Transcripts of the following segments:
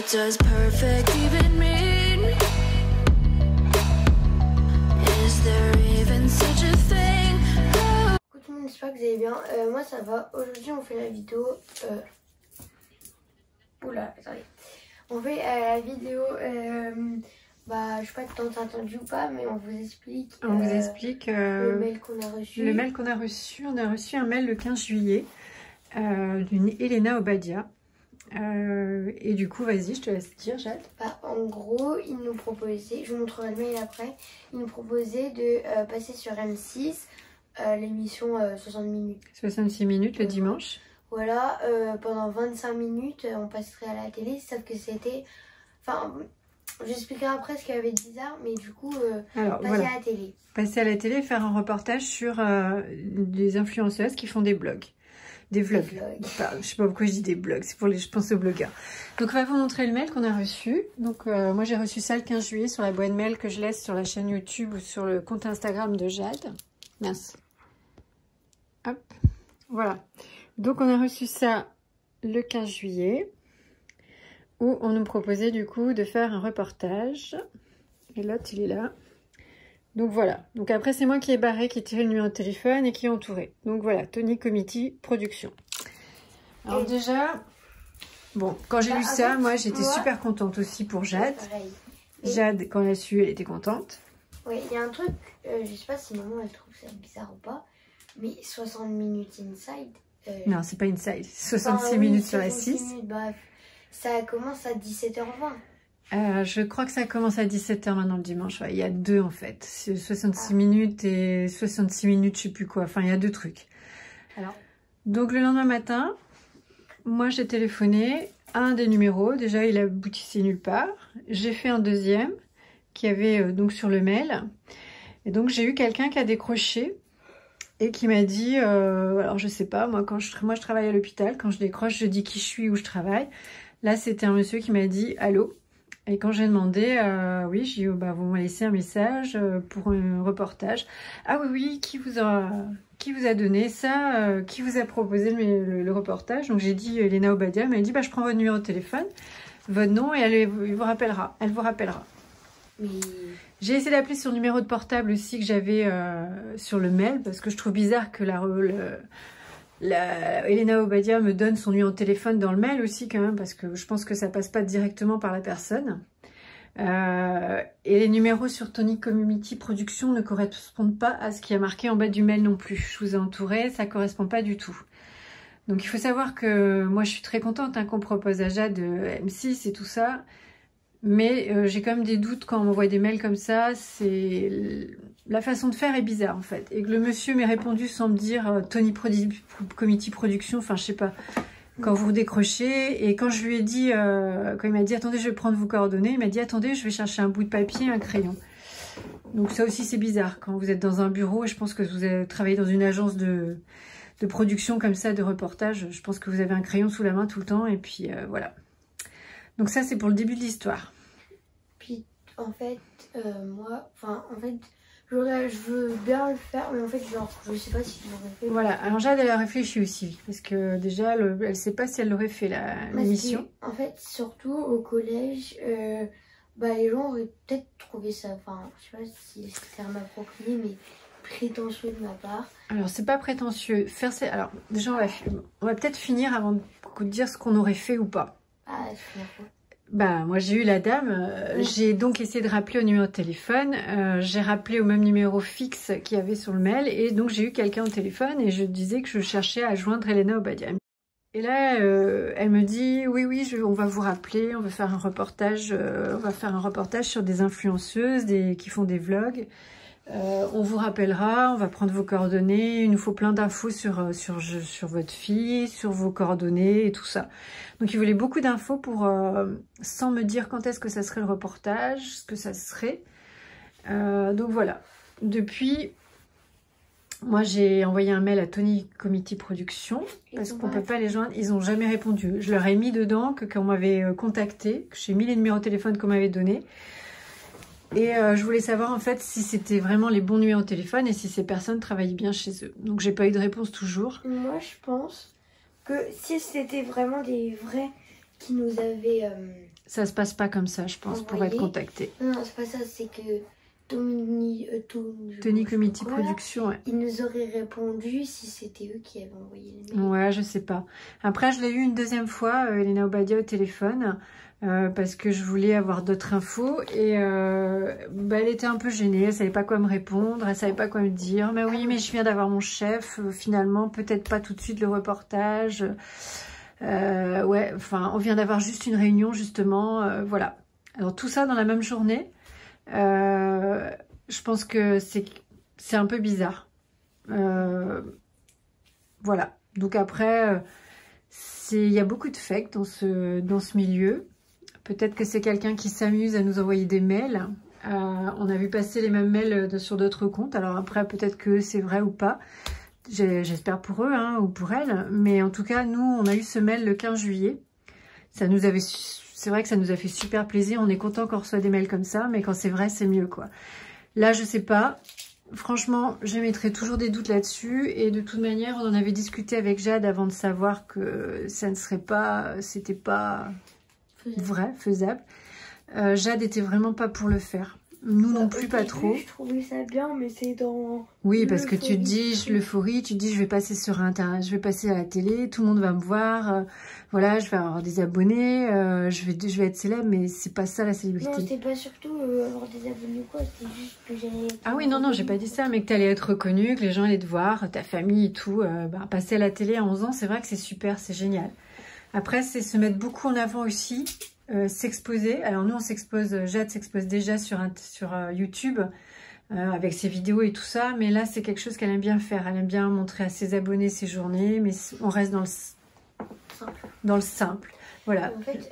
What does perfect even mean? Is there even such a thing? Coucou tout le monde, j'espère que vous allez bien. Euh, moi ça va. Aujourd'hui on fait la vidéo. Euh... Oula, attendez. On fait euh, la vidéo. Euh... Bah, je sais pas si t'as entendu ou pas, mais on vous explique. On vous euh, explique le mail qu'on a reçu. le mail qu'on a reçu. On a reçu un mail le 15 juillet euh, d'une Elena Obadia. Euh, et du coup, vas-y, je te laisse dire, Jade. Bah, en gros, il nous proposait, je vous montrerai le mail après, il nous proposait de euh, passer sur M6 euh, l'émission euh, 60 minutes. 66 minutes le dimanche. Voilà, pendant 25 minutes, on passerait à la télé, sauf que c'était. Enfin, j'expliquerai après ce qu'il y avait de bizarre, mais du coup, Alors passer voilà, à la télé. passer à la télé, faire un reportage sur des influenceuses qui font des blogs. Des vlogs. Des vlogs. Enfin, je sais pas pourquoi je dis des blogs, c'est pour les, je pense aux blogueurs. Donc on va vous montrer le mail qu'on a reçu. Donc euh, moi j'ai reçu ça le 15 juillet sur la boîte mail que je laisse sur la chaîne YouTube ou sur le compte Instagram de Jade. Mince. Hop. Voilà. Donc on a reçu ça le 15 juillet où on nous proposait du coup de faire un reportage. Et l'autre il est là. Donc voilà. Donc après, c'est moi qui ai barré, qui ai tiré le numéro de téléphone et qui ai entouré. Donc voilà, Tony Committee Production. Alors Et- déjà, bon, quand j'ai Bah, lu ça, moi j'étais super contente aussi pour Jade. Jade, quand elle a su, elle était contente. Ouais, il y a un truc, euh, je sais pas si maman elle trouve ça bizarre ou pas, mais 60 minutes inside. euh, Non, c'est pas Inside, 66 enfin, oui, minutes sur la 66 6. minutes, bref. Ça commence à 17h20. Euh, je crois que ça commence à 17h maintenant le dimanche. Ouais, il y a deux en fait. C'est 66 Ah. minutes et 66 minutes, je sais plus quoi. Enfin, il y a deux trucs. Alors? Donc le lendemain matin, moi j'ai téléphoné à un des numéros. Déjà, il aboutissait nulle part. J'ai fait un deuxième qui avait euh, donc sur le mail. Et donc j'ai eu quelqu'un qui a décroché et qui m'a dit, euh, alors je sais pas, moi quand je, moi je travaille à l'hôpital, quand je décroche, je dis qui je suis, où je travaille. Là, c'était un monsieur qui m'a dit allô? Et quand j'ai demandé, euh, oui, j'ai dit, oh, bah, vous m'avez laissé un message euh, pour un reportage. Ah oui, oui, qui vous a, qui vous a donné ça euh, Qui vous a proposé le, le- le reportage? Donc j'ai dit Elena Obadia, elle m'a dit, bah, je prends votre numéro de téléphone, votre nom, et elle vous rappellera. Elle vous rappellera. Mais J'ai essayé d'appeler sur le numéro de portable aussi que j'avais euh, sur le mail, parce que je trouve bizarre que la, le- la- Elena Obadia me donne son numéro de téléphone dans le mail aussi quand même, parce que je pense que ça passe pas directement par la personne. Euh, et les numéros sur Tony Community Production ne correspondent pas à ce qui a marqué en bas du mail non plus. Je vous ai entouré, ça correspond pas du tout. Donc il faut savoir que moi je suis très contente hein, qu'on propose à Jade euh, M6 et tout ça. Mais euh, j'ai quand même des doutes quand on m'envoie des mails comme ça. C'est la façon de faire est bizarre en fait. Et que le monsieur m'ait répondu sans me dire euh, Tony Prodi- Committee Production. Enfin, je sais pas. Quand vous décrochez et quand je lui ai dit, euh, quand il m'a dit attendez, je vais prendre vos coordonnées, il m'a dit attendez, je vais chercher un bout de papier, un crayon. Donc ça aussi c'est bizarre quand vous êtes dans un bureau et je pense que vous avez travaillé dans une agence de de production comme ça, de reportage. Je pense que vous avez un crayon sous la main tout le temps et puis euh, voilà. Donc ça c'est pour le début de l'histoire. puis en fait, moi, enfin en fait, j'aurais- je veux bien le faire, mais en fait, genre, je sais pas si je l'aurais fait. Voilà, alors Jade elle a réfléchi aussi, parce que déjà elle, elle sait pas si elle l'aurait fait la l'émission. En fait, surtout au collège, euh, bah, les gens auraient peut-être trouvé ça, enfin, je sais pas si c'est un terme approprié, mais prétentieux de ma part. Alors c'est pas prétentieux. Faire ça- Alors déjà on va, on va peut-être finir avant de dire ce qu'on aurait fait ou pas. Ah, je fous. Bah moi j'ai eu la dame, euh, j'ai donc essayé de rappeler au numéro de téléphone, euh, j'ai rappelé au même numéro fixe qu'il y avait sur le mail et donc j'ai eu quelqu'un au téléphone et je disais que je cherchais à joindre Elena Obadia. Et là euh, elle me dit oui oui je- on va vous rappeler, on va faire un reportage, euh, on va faire un reportage sur des influenceuses des, qui font des vlogs. Euh, on vous rappellera, on va prendre vos coordonnées, il nous faut plein d'infos sur, euh, sur, votre fille, sur vos coordonnées et tout ça. Donc il voulait beaucoup d'infos pour, euh, sans me dire quand est-ce que ça serait le reportage, ce que ça serait. Euh, donc voilà. Depuis, moi j'ai envoyé un mail à Tony Committee Production Ils parce qu'on pas peut pas les joindre. Ils ont jamais répondu. Je leur ai mis dedans que qu'on m'avait contacté, que j'ai mis les numéros de téléphone qu'on m'avait donnés. Et euh, je voulais savoir en fait si c'était vraiment les bons numéros de téléphone et si ces personnes travaillaient bien chez eux. Donc j'ai pas eu de réponse toujours. Moi, je pense que si c'était vraiment des vrais qui nous avaient... euh, ça se passe pas comme ça, je pense, pour être contacté. Non, c'est pas ça, c'est que Tony, euh, Tony, Tony Committee Production, ouais. Ils nous auraient répondu si c'était eux qui avaient envoyé le mail. Ouais, je sais pas. Après, je l'ai eu une deuxième fois, euh, Elena Obadia au téléphone, euh, parce que je voulais avoir d'autres infos. Et euh, bah, elle était un peu gênée, elle savait pas quoi me répondre, elle savait pas quoi me dire. Mais oui, mais je viens d'avoir mon chef, finalement, peut-être pas tout de suite le reportage. Ouais, enfin, on vient d'avoir juste une réunion, justement, voilà. Alors, tout ça dans la même journée, euh, je pense que c'est un peu bizarre. Euh, voilà. Donc après, euh, il y a beaucoup de fakes dans ce, dans ce milieu. Peut-être que c'est quelqu'un qui s'amuse à nous envoyer des mails. On a vu passer les mêmes mails sur d'autres comptes. Alors après, peut-être que c'est vrai ou pas. J'espère pour eux hein, ou pour elles. Mais en tout cas, nous, on a eu ce mail le 15 juillet. Ça nous avait, c'est vrai que ça nous a fait super plaisir. On est content qu'on reçoit des mails comme ça, mais quand c'est vrai, c'est mieux quoi. Là, je sais pas. Franchement, j'émettrai toujours des doutes là-dessus. Et de toute manière, on en avait discuté avec Jade avant de savoir que ça ne serait pas, c'était pas Faisable. vrai, faisable. Euh, Jade était vraiment pas pour le faire. Nous non plus, pas début, trop. Je trouvais ça bien, mais c'est dans. Oui, parce que tu dis, je- l'euphorie, tu dis, je vais passer sur Internet, je vais passer à la télé, tout le monde va me voir, euh, voilà, je vais avoir des abonnés, euh, je vais, je vais être célèbre, mais c'est pas ça la Non, célébrité. c'était pas surtout euh, avoir des abonnés ou quoi, c'était juste que j'allais. Ah oui, non, non, j'ai pas dit ça, mais que tu allais être reconnu, que les gens allaient te voir, ta famille et tout. bah, passer à la télé à 11 ans, c'est vrai que c'est super, c'est génial. Après, c'est se mettre beaucoup en avant aussi, euh, s'exposer. Alors nous, on s'expose, euh, Jade s'expose déjà sur, un- sur euh, YouTube euh, avec ses vidéos et tout ça, mais là, c'est quelque chose qu'elle aime bien faire. Elle aime bien montrer à ses abonnés ses journées, mais on reste dans le, Simple. dans le simple. Voilà. En fait,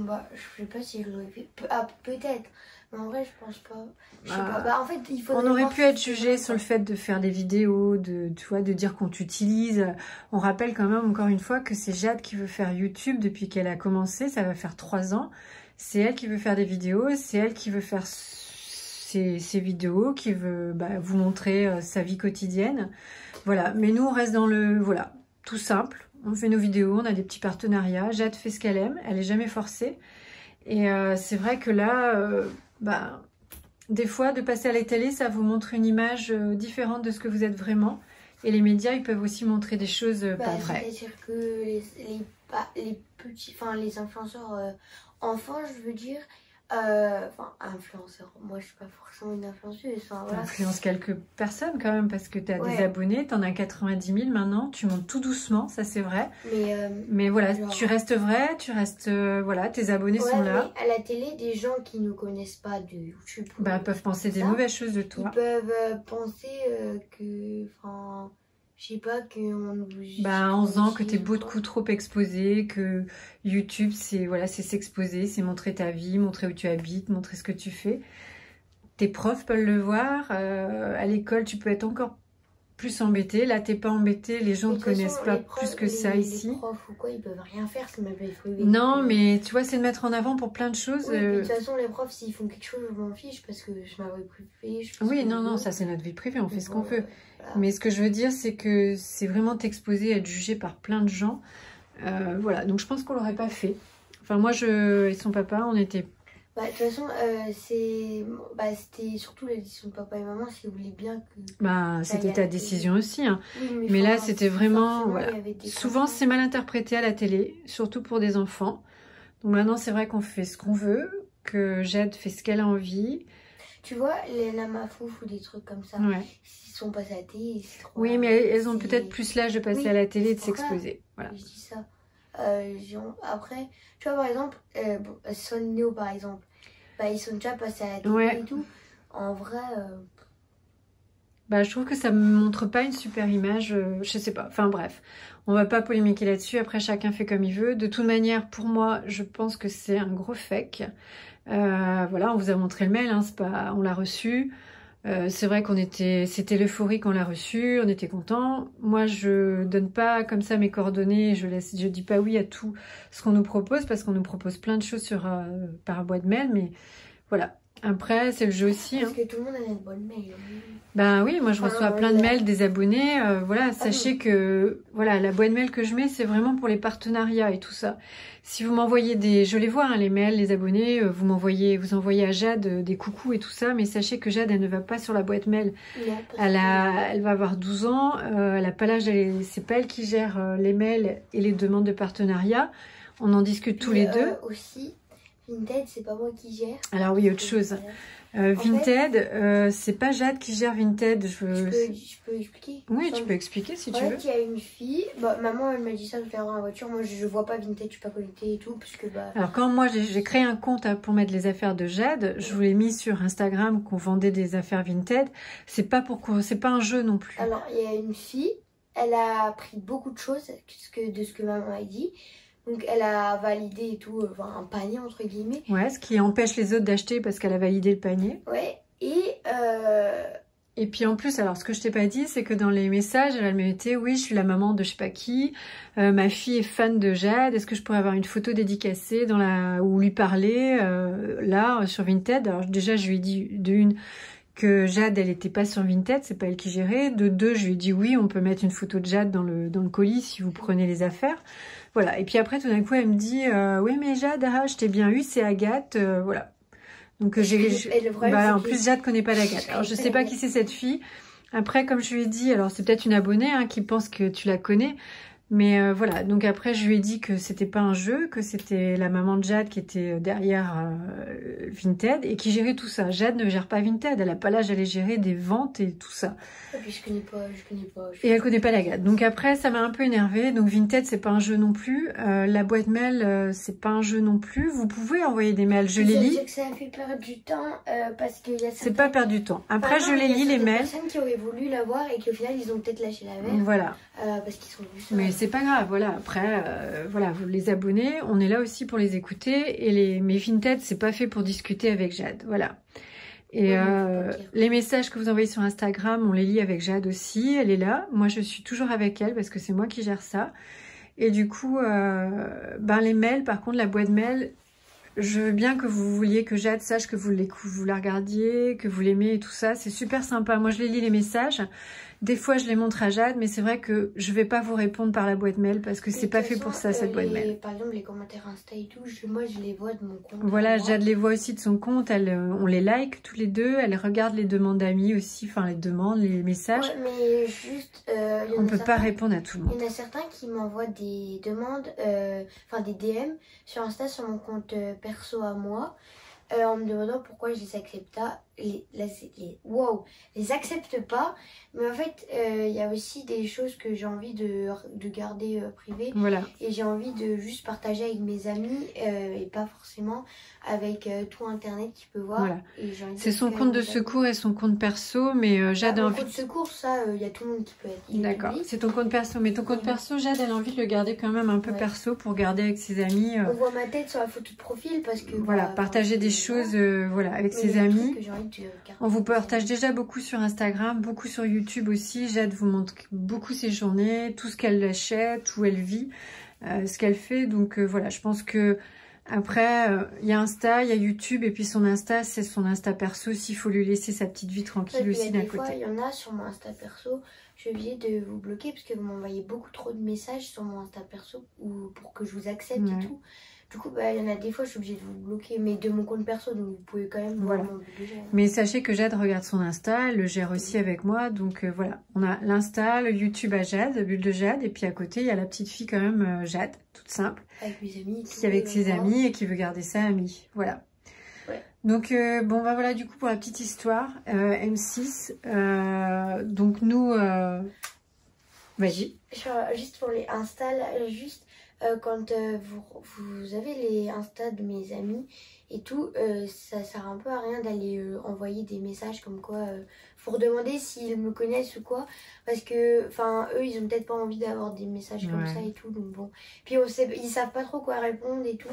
bah, je sais pas si je l'aurais fait. Ah, peut-être. Mais en vrai, je pense pas. Je sais pas. Bah, en fait, il faudrait On aurait pu être jugé sur le fait de faire des vidéos, de, tu vois, de dire qu'on t'utilise. On rappelle quand même encore une fois que c'est Jade qui veut faire YouTube depuis qu'elle a commencé. Ça va faire trois ans. C'est elle qui veut faire des vidéos. C'est elle qui veut faire ses, ses vidéos, qui veut bah, vous montrer euh, sa vie quotidienne. Voilà. Mais nous, on reste dans le, voilà, tout simple. On fait nos vidéos, on a des petits partenariats. Jade fait ce qu'elle aime. Elle est jamais forcée. Et euh, c'est vrai que là, euh, bah, des fois, de passer à la télé, ça vous montre une image euh, différente de ce que vous êtes vraiment. Et les médias, ils peuvent aussi montrer des choses euh, Bah, pas vraies. C'est-à-dire que les, les, pas- les petits, enfin les influenceurs euh, enfants, je veux dire, enfin influenceurs, moi je suis pas forcément une influenceuse, enfin voilà. T'influences quelques personnes quand même parce que tu as des abonnés, tu en as 90 000 maintenant, tu montes tout doucement, ça c'est vrai. Mais, euh, Mais voilà, Genre- tu restes vrai, tu restes, euh, voilà, tes abonnés ouais, sont là. mais à la télé, des gens qui ne connaissent pas de YouTube, ou- Bah, peuvent penser des ça. mauvaises choses de ils toi. peuvent euh, penser euh, que, enfin, je sais pas, qu'on nous. Bah, en faisant que t'es utilise, beaucoup trop exposé, que YouTube, c'est voilà, c'est s'exposer, c'est montrer ta vie, montrer où tu habites, montrer ce que tu fais. Tes profs peuvent le voir. euh, à l'école, tu peux être encore plus embêté. Là, t'es pas embêté. Les gens ne de connaissent façon, pas profs- plus que les- ça les ici. profs ou quoi, ils peuvent rien faire, c'est même pas il faut les- Non, mais tu vois, c'est de mettre en avant pour plein de choses. Oui, mais euh, de toute façon, les profs, s'ils font quelque chose, je m'en fiche parce que je privée. ce Oui, non, non, ça c'est notre vie privée, on fait ce qu'on veut. voilà. Mais ce que je veux dire, c'est que c'est vraiment t'exposer, être jugé par plein de gens. Euh, voilà, donc je pense qu'on l'aurait pas fait. Enfin, moi, je et son papa, on était. Bah, de toute façon, euh, c'est... Bah, c'était surtout la décision de papa et maman s'ils voulaient bien que. Bah, c'était ta décision aussi. hein. Oui, Mais là, enfin, c'était vraiment, voilà. Souvent, c'est mal interprété à la télé, surtout pour des enfants. Donc maintenant, c'est vrai qu'on fait ce qu'on veut, que Jade fait ce qu'elle a envie. Tu vois, les lamafouf ou des trucs comme ça, Ouais. ils sont passés à la télé. c'est trop Oui, mais elles elles ont peut-être plus l'âge de passer Oui, à la télé et de s'exposer. Voilà. Je dis ça. Euh, après, tu vois, par exemple, euh, bon, Son Neo, par exemple, bah, ils sont déjà passés à la Ouais. et tout. En vrai, euh, Bah, je trouve que ça me montre pas une super image, euh, je sais pas. Enfin bref, on va pas polémiquer là-dessus. Après, chacun fait comme il veut. De toute manière, pour moi, je pense que c'est un gros fake. Voilà, on vous a montré le mail, hein, pas, on l'a reçu. Euh, c'est vrai qu'on était, c'était l'euphorie qu'on l'a reçu, on était content. Moi, je donne pas comme ça mes coordonnées, je laisse, je dis pas oui à tout ce qu'on nous propose parce qu'on nous propose plein de choses sur euh, par boîte mail, mais voilà. Après, c'est le jeu aussi. Parce Hein. que tout le monde a une bonne mail. hein. Ben oui, moi je reçois plein de mails des abonnés. euh, voilà, Ah sachez que voilà, la boîte mail que je mets, c'est vraiment pour les partenariats et tout ça. Si vous m'envoyez des, je les vois hein, les mails, les abonnés, euh, vous m'envoyez, vous envoyez à Jade euh, des coucous et tout ça, mais sachez que Jade, elle ne va pas sur la boîte mail. Non, Elle que- a, elle va avoir 12 ans, euh, elle a pas l'âge c'est pas elle qui gère les mails et les demandes de partenariat. On en discute tous Mais, les deux. aussi, Vinted, c'est pas moi qui gère. Alors oui, autre chose. Euh, en fait- Vinted, euh, c'est pas Jade qui gère Vinted. Je, peux, je peux expliquer Oui, tu peux expliquer si En tu veux. fait, il y a une fille, bah, maman elle m'a dit ça tout à l'heure la voiture. Moi je, je vois pas Vinted, je suis pas connectée et tout, parce que bah. Alors quand moi j'ai créé un compte pour mettre les affaires de Jade, je vous l'ai mis sur Instagram qu'on vendait des affaires Vinted. C'est pas pour pas un jeu non plus. Alors il y a une fille, elle a appris beaucoup de choses de ce que maman a dit. Donc elle a validé et tout, euh, enfin, un panier entre guillemets. Ouais, ce qui empêche les autres d'acheter parce qu'elle a validé le panier. Ouais, et euh, Et puis en plus, alors ce que je t'ai pas dit, c'est que dans les messages, elle me mettait oui, je suis la maman de je sais pas qui, euh, ma fille est fan de Jade, est-ce que je pourrais avoir une photo dédicacée dans la ou lui parler euh, là sur Vinted? Alors déjà, je lui ai dit de une que Jade, elle était pas sur Vinted, c'est pas elle qui gérait. De deux, je lui ai dit oui, on peut mettre une photo de Jade dans le dans le colis si vous prenez les affaires. Voilà. Et puis après, tout d'un coup, elle me dit euh, oui, mais Jade, ah, je t'ai bien eu, c'est Agathe, euh, voilà. Donc euh, j'ai et le problème, bah, en plus, Jade connaît pas l'Agathe. Alors, je sais pas qui c'est cette fille. Après, comme je lui ai dit, alors c'est peut-être une abonnée hein, qui pense que tu la connais. Mais euh, voilà, donc après, je lui ai dit que c'était pas un jeu, que c'était la maman de Jade qui était derrière euh, Vinted et qui gérait tout ça. Jade ne gère pas Vinted, elle a pas l'âge d'aller gérer des ventes et tout ça. Et puis je connais pas, je connais pas. je- Et elle connaît pas l'Agathe. Donc après, ça m'a un peu énervée. Donc Vinted, c'est pas un jeu non plus. Euh, la boîte mail, euh, c'est pas un jeu non plus. Vous pouvez envoyer des mails, je les lis. que ça fait perdre du temps euh, parce qu'il y a C'est pas perdre du temps. Après, Enfin, je les a lis les certaines mails. personnes qui auraient voulu l'avoir et qui au final ils ont peut-être lâché la verre Voilà. euh, parce qu'ils sont. Mais c'est pas grave, voilà. Après, euh, voilà, vous les abonnés, on est là aussi pour les écouter. Et les, mes Vinted, c'est pas fait pour discuter avec Jade, voilà. Et euh, les messages que vous envoyez sur Instagram, on les lit avec Jade aussi. Elle est là. Moi, je suis toujours avec elle parce que c'est moi qui gère ça. Et du coup, euh, ben les mails, par contre, la boîte mail, je veux bien que vous vouliez que Jade sache que vous, les, que vous la regardiez, que vous l'aimez et tout ça. C'est super sympa. Moi, je les lis les messages. Des fois, je les montre à Jade, mais c'est vrai que je vais pas vous répondre par la boîte mail parce que c'est pas fait pour ça, cette euh, boîte mail. Par exemple, les commentaires Insta et tout, je- moi je les vois de mon compte. Voilà. Jade les voit aussi de son compte. Elle, euh, on les like tous les deux. Elle regarde les demandes d'amis aussi, enfin les demandes, les messages. Ouais, mais juste. euh, on peut pas répondre à tout le monde. Il y en a certains qui m'envoient des demandes, euh, enfin des DM sur Insta sur mon compte perso à moi, euh, en me demandant pourquoi je les accepte pas. Les, les, les, wow, les accepte pas. Mais en fait, euh, il y a aussi des choses que j'ai envie de, de garder euh, privées. Voilà. Et j'ai envie de juste partager avec mes amis euh, et pas forcément avec euh, tout internet qui peut voir. Voilà. C'est son compte de secours et son compte perso, mais Jade Ah, a envie. compte secours, ça, il y a tout le monde qui peut être. D'accord, c'est ton compte perso. Mais ton compte perso, Jade, elle a envie de le garder quand même un peu Ouais. perso pour garder avec ses amis. On voit ma tête sur la photo de profil parce que. voilà, bah, partager des choses voilà, avec Mais ses amis. que On vous partage déjà beaucoup sur Instagram, beaucoup sur YouTube aussi. Jade vous montre beaucoup ses journées, tout ce qu'elle achète, où elle vit, euh, ce qu'elle fait. Donc euh, voilà, je pense que après, euh, il y a Insta, il y a YouTube, et puis son Insta, c'est son Insta perso. S'il faut lui laisser sa petite vie tranquille aussi d'un côté. il y en a sur mon Insta perso. Je vais obligée de vous bloquer parce que vous m'envoyez beaucoup trop de messages sur mon Insta perso ou pour que je vous accepte Ouais. et tout. Du coup, bah, il y en a des fois, je suis obligée de vous bloquer, mais de mon compte perso, donc vous pouvez quand même voir Voilà. Mais sachez que Jade regarde son Insta, elle le gère aussi avec moi. Donc euh, voilà, on a l'Insta, le YouTube à Jade, Bulle de Jade, et puis à côté, il y a la petite fille quand même, euh, Jade, toute simple. Avec mes amis. qui avec euh, ses amis et qui veut garder ça ami. Voilà. Ouais. Donc euh, bon bah voilà du coup pour la petite histoire euh, M6. euh, donc nous vas-y. Juste pour les Insta, là, euh, juste quand vous, vous avez les Insta de mes amis et tout, ça sert un peu à rien d'aller envoyer des messages comme quoi pour demander s'ils me connaissent ou quoi. Parce que, enfin, eux, ils ont peut-être pas envie d'avoir des messages comme ça et tout. Donc bon. Puis on sait, ils savent pas trop quoi répondre et tout.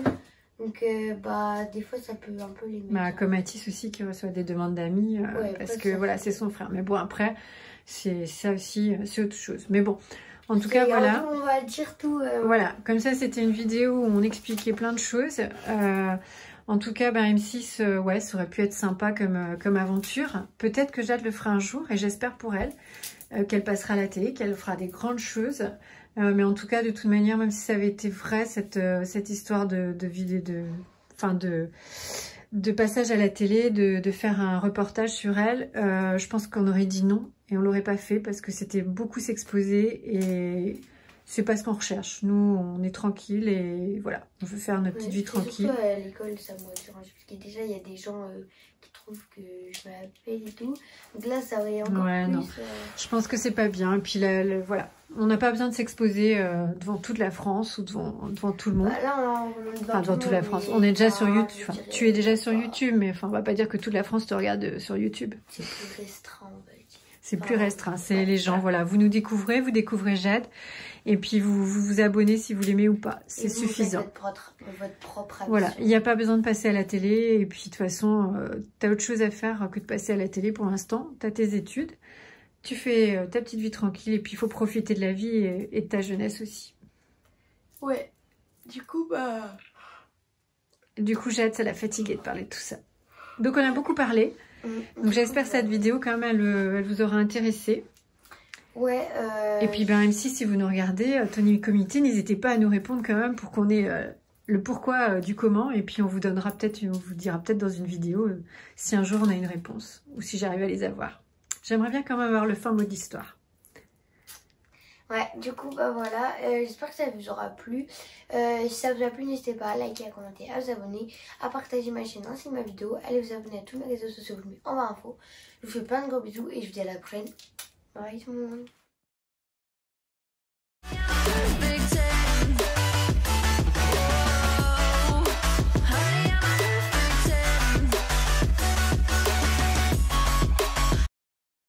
Donc, euh, bah, des fois, ça peut un peu les mettre. Bah, comme Mathis aussi qui reçoit des demandes d'amis euh, Ouais, parce que voilà c'est- son frère. Mais bon après c'est ça aussi euh, c'est autre chose. Mais bon en tout cas voilà. On va dire tout. euh, Voilà, comme ça c'était une vidéo où on expliquait plein de choses. En tout cas, ben, M6, euh, ouais, ça aurait pu être sympa comme, comme aventure. Peut-être que Jade le fera un jour et j'espère pour elle euh, qu'elle passera à la télé, qu'elle fera des grandes choses. Euh, mais en tout cas, de toute manière, même si ça avait été vrai, cette, euh, histoire de, de vidéo, de, de, de passage à la télé, de, de faire un reportage sur elle, euh, je pense qu'on aurait dit non et on l'aurait pas fait parce que c'était beaucoup s'exposer et c'est pas ce qu'on recherche. Nous, on est tranquille et voilà, on veut faire notre petite Ouais, vie tranquille. Surtout à l'école, ça me dérange. Parce que déjà, il y a des gens euh, qui trouvent que je m'appelle et tout. Donc là, ça aurait encore Ouais, plus. non. euh, Je pense que c'est pas bien. Et puis là, le- voilà, on n'a pas besoin de s'exposer euh, devant toute la France ou devant, devant tout le monde. bah, là, on, on, Enfin, devant tout toute la France. On est déjà sur YouTube. Enfin, tu es déjà sur YouTube, mais enfin, on va pas dire que toute la France te regarde sur YouTube. C'est plus restreint, va dire. C'est plus restreint. C'est les gens, voilà. Vous nous découvrez, vous découvrez Jade. Et puis, vous vous, vous abonnez si vous l'aimez ou pas. C'est suffisant. Votre propre, votre propre Voilà, il n'y a pas besoin de passer à la télé. Et puis, de toute façon, tu as autre chose à faire que de passer à la télé pour l'instant. Tu as tes études. Tu fais euh, ta petite vie tranquille. Et puis, il faut profiter de la vie et, et de ta jeunesse aussi. Ouais. Du coup, bah. Du coup, Jade, ça l'a fatiguée de parler de tout ça. Donc, on a beaucoup parlé. mm, Donc, j'espère que cette vidéo, quand même, elle, euh, elle vous aura intéressé. Ouais. Euh... Et puis, ben, même si, si vous nous regardez, euh, Tony Comité, n'hésitez pas à nous répondre quand même pour qu'on ait euh, le pourquoi euh, du comment. Et puis, on vous donnera peut-être, on vous dira peut-être dans une vidéo si un jour on a une réponse ou si j'arrive à les avoir. J'aimerais bien quand même avoir le fin mot d'histoire. Ouais, du coup, bah voilà. Euh, J'espère que ça vous aura plu. Euh, si ça vous a plu, n'hésitez pas à liker, à commenter, à vous abonner, à partager ma chaîne ainsi que ma vidéo. Allez vous abonner à tous mes réseaux sociaux, je vous mets en bas info. Je vous fais plein de gros bisous et je vous dis à la prochaine. 나이 소문